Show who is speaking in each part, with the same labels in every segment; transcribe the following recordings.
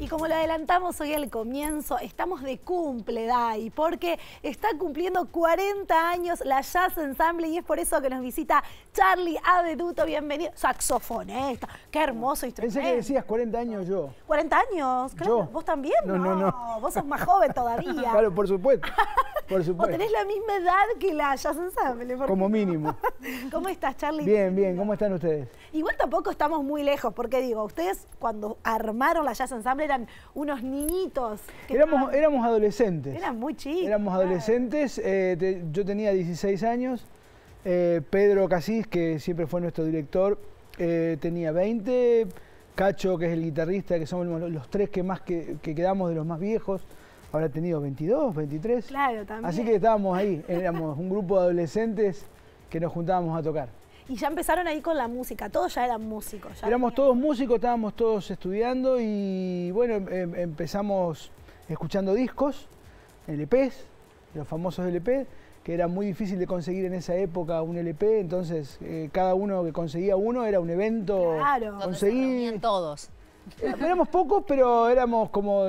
Speaker 1: Y como lo adelantamos hoy al comienzo, estamos de cumple, Dai, porque está cumpliendo 40 años la Jazz Ensemble y es por eso que nos visita Charlie Abeduto. Bienvenido. Saxofonista. Qué hermoso instrumento.
Speaker 2: Pensé que decías 40 años yo.
Speaker 1: 40 años, claro.
Speaker 2: Yo.
Speaker 1: ¿Vos también?
Speaker 2: No, no, no.
Speaker 1: Vos sos más joven todavía.
Speaker 2: Claro, por supuesto. Por
Speaker 1: O tenés la misma edad que la Jazz Ensemble. ¿por qué
Speaker 2: Como mínimo.
Speaker 1: ¿Cómo estás, Charlie?
Speaker 2: Bien, bien. ¿Cómo están ustedes?
Speaker 1: Igual tampoco estamos muy lejos, porque digo, ustedes cuando armaron la Jazz Ensemble eran unos niñitos.
Speaker 2: Éramos,
Speaker 1: estaban-
Speaker 2: éramos adolescentes.
Speaker 1: eran muy chicos.
Speaker 2: Éramos adolescentes. eh, te- yo tenía 16 años. eh, Pedro Casís, que siempre fue nuestro director, eh, tenía 20. Cacho, que es el guitarrista, que somos los, los tres que más que, que quedamos de los más viejos, habrá tenido 22, 23.
Speaker 1: Claro, también.
Speaker 2: Así que estábamos ahí. Éramos un grupo de adolescentes que nos juntábamos a tocar.
Speaker 1: Y ya empezaron ahí con la música, todos ya eran músicos. ya
Speaker 2: Éramos todos músicos, estábamos todos estudiando y bueno, em- empezamos escuchando discos, LPs, los famosos LP, que era muy difícil de conseguir en esa época un LP, entonces eh, cada uno que conseguía uno era un evento.
Speaker 1: Claro.
Speaker 3: Donde se
Speaker 2: Conseguí,
Speaker 3: reunían todos.
Speaker 2: Eh, éramos pocos, pero éramos como,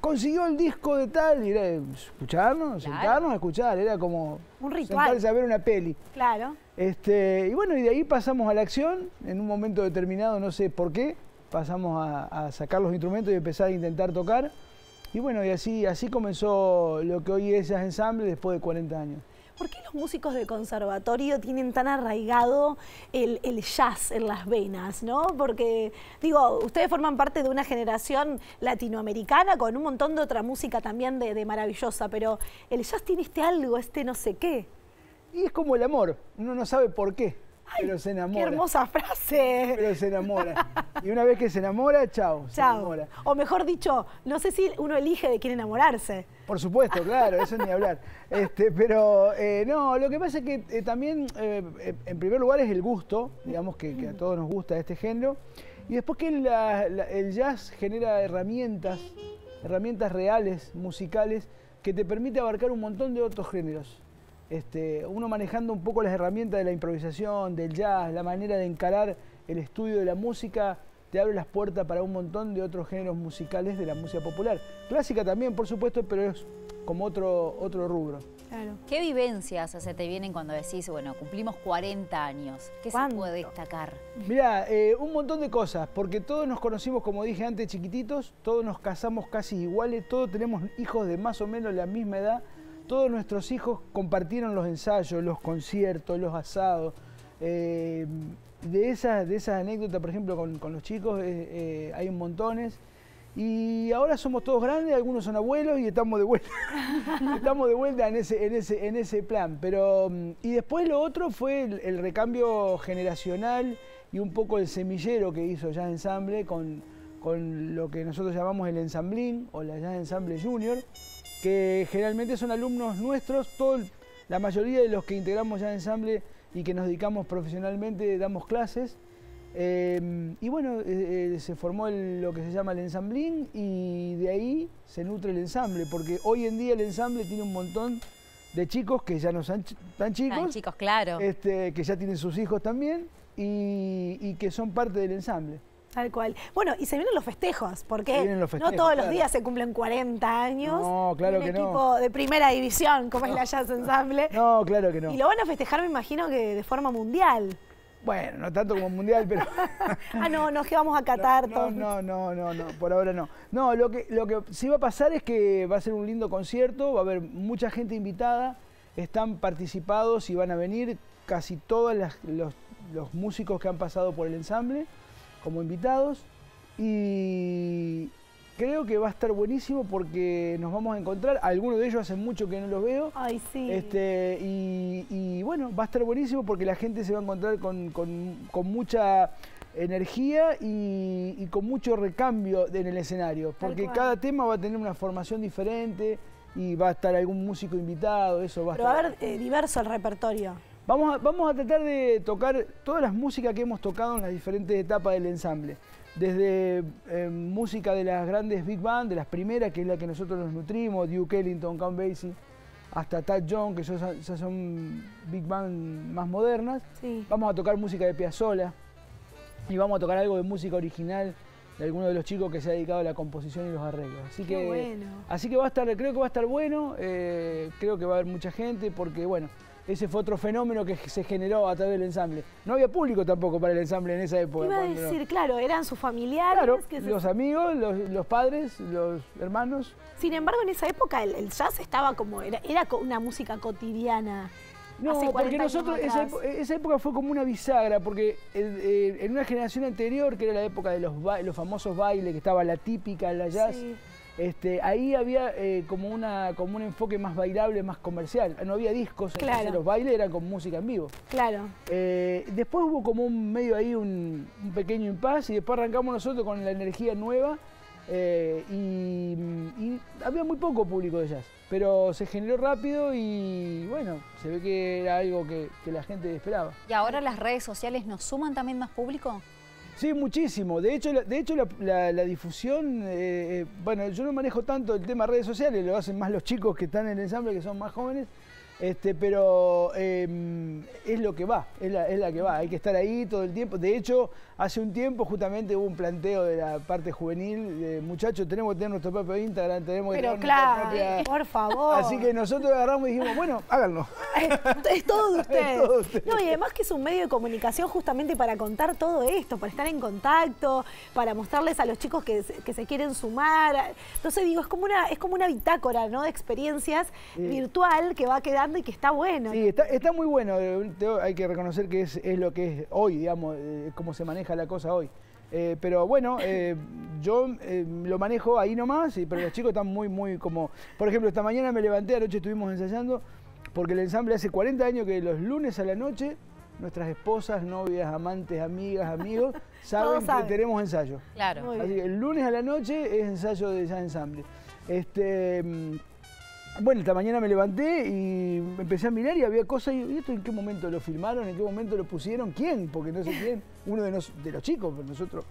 Speaker 2: consiguió el disco de tal, y era escucharnos,
Speaker 3: Claro.
Speaker 2: sentarnos a escuchar, era como
Speaker 1: Un ritual.
Speaker 2: sentarse a ver una peli.
Speaker 1: Claro.
Speaker 2: Este, y bueno, y de ahí pasamos a la acción, en un momento determinado, no sé por qué, pasamos a, a sacar los instrumentos y empezar a intentar tocar. Y bueno, y así, así comenzó lo que hoy es Jazz Ensemble después de 40 años.
Speaker 1: ¿Por qué los músicos de conservatorio tienen tan arraigado el, el jazz en las venas? ¿no? Porque, digo, ustedes forman parte de una generación latinoamericana con un montón de otra música también de, de maravillosa, pero el jazz tiene este algo, este no sé qué.
Speaker 2: Y es como el amor, uno no sabe por qué, pero se
Speaker 1: ¡Qué
Speaker 2: enamora.
Speaker 1: hermosa frase!
Speaker 2: Pero se enamora. Y una vez que se enamora, chao, se
Speaker 1: Chao.
Speaker 2: enamora.
Speaker 1: O mejor dicho, no sé si uno elige de quién enamorarse.
Speaker 2: Por supuesto, claro, eso ni hablar. Este, pero eh, no, lo que pasa es que eh, también, eh, eh, en primer lugar, es el gusto, digamos que, que a todos nos gusta este género, y después que la- la- el jazz genera herramientas, herramientas reales, musicales, que te permite abarcar un montón de otros géneros. Este, uno manejando un poco las herramientas de la improvisación, del jazz, la manera de encarar el estudio de la música, te abre las puertas para un montón de otros géneros musicales de la música popular. Clásica también, por supuesto, pero es como otro, otro rubro.
Speaker 1: Claro.
Speaker 3: ¿Qué vivencias se te vienen cuando decís, bueno, cumplimos 40 años? ¿Qué se puede destacar?
Speaker 2: Mira, eh, un montón de cosas, porque todos nos conocimos, como dije antes, chiquititos, todos nos casamos casi iguales, todos tenemos hijos de más o menos la misma edad, todos nuestros hijos compartieron los ensayos, los conciertos, los asados. eh, de, esas, de esas anécdotas, por ejemplo, con, los chicos, eh, eh, hay un montones. Y ahora somos todos grandes, algunos son abuelos y estamos de vuelta, estamos de vuelta en ese, en ese, en ese plan. Pero, mm, y después lo otro fue el, recambio generacional y un poco el semillero que hizo Jazz Ensemble con, con lo que nosotros llamamos el ensamblín o la Jazz Ensemble Junior, que generalmente son alumnos nuestros, todo, el- la mayoría de los que integramos Jazz Ensemble y que nos dedicamos profesionalmente damos clases. Eh, y bueno, eh, eh, se formó el- lo que se llama el ensamblín y de ahí se nutre el ensamble, porque hoy en día el ensamble tiene un montón de chicos que ya no son tan chicos,
Speaker 3: Tan chicos, claro.
Speaker 2: este, que ya tienen sus hijos también y, y que son parte del ensamble.
Speaker 1: Tal cual. Bueno, y se vienen los festejos, porque
Speaker 2: Se vienen los
Speaker 1: no
Speaker 2: festejos,
Speaker 1: todos los días se cumplen 40 años.
Speaker 2: No, claro
Speaker 1: un
Speaker 2: que no.
Speaker 1: equipo de primera división, como es la Jazz Ensemble.
Speaker 2: No, claro que no.
Speaker 1: Y lo van a festejar, me imagino, que de forma mundial.
Speaker 2: Bueno, no tanto como mundial, pero...
Speaker 1: ah, no, no, es que vamos a Qatar
Speaker 2: No,
Speaker 1: todos.
Speaker 2: no, no, no, no, por ahora no. No, lo que, lo que sí va a pasar es que va a ser un lindo concierto, va a haber mucha gente invitada, están participados y van a venir casi todos los, los músicos que han pasado por el ensamble como invitados y creo que va a estar buenísimo porque nos vamos a encontrar, algunos de ellos hace mucho que no los veo.
Speaker 1: Ay, sí.
Speaker 2: Este, y, y bueno, va a estar buenísimo porque la gente se va a encontrar con, con- con mucha energía y, y con mucho recambio en el escenario, porque cada tema va a tener una formación diferente y va a estar algún músico invitado, eso va a
Speaker 1: Pero va a
Speaker 2: estar.
Speaker 1: haber eh, diverso el repertorio.
Speaker 2: Vamos a, vamos a tratar de tocar todas las músicas que hemos tocado en las diferentes etapas del ensamble. Desde eh, música de las grandes big band, de las primeras, que es la que nosotros nos nutrimos, Duke Ellington, Count Basie, hasta Tad John, que esas son big band más modernas.
Speaker 1: Sí.
Speaker 2: Vamos a tocar música de Piazzolla y vamos a tocar algo de música original de alguno de los chicos que se ha dedicado a la composición y los arreglos. Así
Speaker 1: Qué
Speaker 2: que,
Speaker 1: bueno.
Speaker 2: así que va a estar, creo que va a estar bueno, eh, creo que va a haber mucha gente, porque bueno, ese fue otro fenómeno que se generó a través del ensamble. No había público tampoco para el ensamble en esa época.
Speaker 1: Iba a decir, claro, eran sus familiares.
Speaker 2: Claro,
Speaker 1: que se-
Speaker 2: los amigos, los, los padres, los hermanos.
Speaker 1: Sin embargo, en esa época el, el jazz estaba como, era, era una música cotidiana.
Speaker 2: No,
Speaker 1: hace 40
Speaker 2: porque nosotros, esa, época fue como una bisagra, porque el- eh, en una generación anterior, que era la época de los, ba- los famosos bailes, que estaba la típica, la jazz,
Speaker 1: Sí.
Speaker 2: Este, ahí había eh, como, una, como un enfoque más bailable, más comercial. No había discos, entonces los bailes eran con música en vivo.
Speaker 1: Claro.
Speaker 2: Eh, después hubo como un medio ahí, un, un pequeño impasse, y después arrancamos nosotros con la energía nueva. eh, y, y había muy poco público de jazz, pero se generó rápido y bueno, se ve que era algo que, que la gente esperaba.
Speaker 3: ¿Y ahora las redes sociales nos suman también más público?
Speaker 2: Sí, muchísimo. De hecho, la, de hecho la, la- la difusión, eh, eh, bueno, yo no manejo tanto el tema redes sociales, lo hacen más los chicos que están en el ensamble, que son más jóvenes, este, pero eh, es lo que va, es la, es la que va, hay que estar ahí todo el tiempo. De hecho, hace un tiempo justamente hubo un planteo de la parte juvenil, de muchachos, tenemos que tener nuestro propio Instagram, tenemos que
Speaker 1: Pero
Speaker 2: tener
Speaker 1: claro,
Speaker 2: propia...
Speaker 1: por favor.
Speaker 2: Así que nosotros agarramos y dijimos, bueno, háganlo.
Speaker 1: es todo de ustedes.
Speaker 2: todo ustedes.
Speaker 1: No, y además que es un medio de comunicación justamente para contar todo esto, para estar en contacto, para mostrarles a los chicos que, se- que se quieren sumar. Entonces digo, es como una, es como una bitácora, ¿no? De experiencias virtual que va y que está bueno.
Speaker 2: Sí, está, está muy bueno. Hay que reconocer que es, es lo que es hoy, digamos, eh, cómo se maneja la cosa hoy. Eh, pero bueno, eh, yo eh, lo manejo ahí nomás, y- pero los chicos están muy, muy como... Por ejemplo, esta mañana me levanté, anoche estuvimos ensayando, porque el ensamble hace 40 años que los lunes a la noche nuestras esposas, novias, amantes, amigas, amigos, saben que tenemos ensayo.
Speaker 3: Claro.
Speaker 2: Así que el lunes a la noche es ensayo de ya ensamble. Este, mm, bueno, esta mañana me levanté y empecé a mirar y había cosas. Y esto en qué momento lo filmaron? ¿En qué momento lo pusieron? ¿Quién? Porque no sé quién. Uno de, nos- de los chicos, pero nosotros.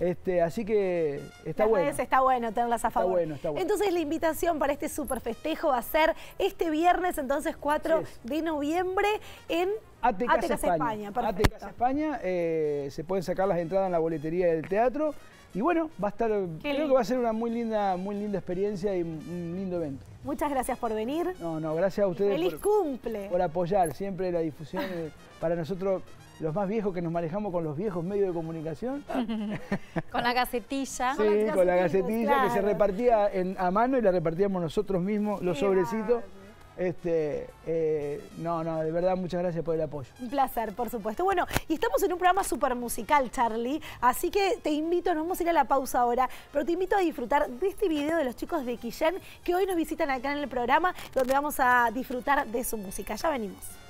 Speaker 2: Este, así que está
Speaker 1: Las
Speaker 2: bueno.
Speaker 1: redes está bueno tenerlas a
Speaker 2: Está
Speaker 1: favor.
Speaker 2: bueno, está bueno.
Speaker 1: Entonces la invitación para este super festejo va a ser este viernes, entonces 4
Speaker 2: Así es.
Speaker 1: de noviembre en
Speaker 2: AT Casa
Speaker 1: Casa
Speaker 2: España.
Speaker 1: España.
Speaker 2: AT
Speaker 1: Perfecto.
Speaker 2: Casa España, eh, se pueden sacar las entradas en la boletería del teatro. Y bueno, va a estar, creo
Speaker 1: lindo.
Speaker 2: que va a ser una muy linda, muy linda experiencia y un lindo evento.
Speaker 1: Muchas gracias por venir.
Speaker 2: No, no, gracias a ustedes
Speaker 1: Feliz
Speaker 2: por,
Speaker 1: cumple.
Speaker 2: por apoyar siempre la difusión. eh, para nosotros, los más viejos que nos manejamos con los viejos medios de comunicación,
Speaker 3: Con la gacetilla.
Speaker 2: sí, con la gacetilla que se repartía en, a mano y la repartíamos nosotros mismos, los
Speaker 1: Qué
Speaker 2: sobrecitos. Este, eh, no, no, de verdad, muchas gracias por el apoyo.
Speaker 1: Un placer, por supuesto. Bueno, y estamos en un programa súper musical, Charlie, así que te invito, nos vamos a ir a la pausa ahora, pero te invito a disfrutar de este video de los chicos de Quillén que hoy nos visitan acá en el programa, donde vamos a disfrutar de su música. Ya venimos.